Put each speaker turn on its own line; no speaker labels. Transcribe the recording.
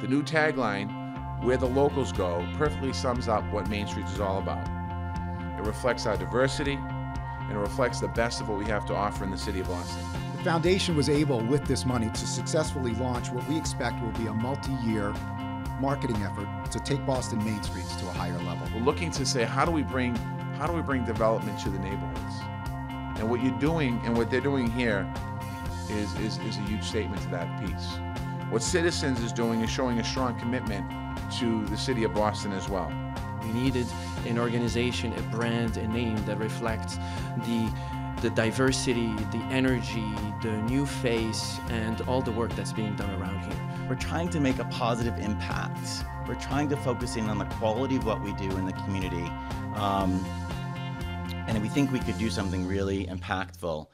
The new tagline, Where the Locals Go, perfectly sums up what Main Street is all about. It reflects our diversity and it reflects the best of what we have to offer in the city of Boston.
The foundation was able, with this money, to successfully launch what we expect will be a multi-year marketing effort to take Boston Main Streets to a higher level.
We're looking to say, how do we bring, how do we bring development to the neighborhoods? And what you're doing and what they're doing here is, is, is a huge statement to that piece. What Citizens is doing is showing a strong commitment to the city of Boston as well.
We needed an organization, a brand, a name that reflects the the diversity, the energy, the new face, and all the work that's being done around here.
We're trying to make a positive impact. We're trying to focus in on the quality of what we do in the community. Um, and we think we could do something really impactful.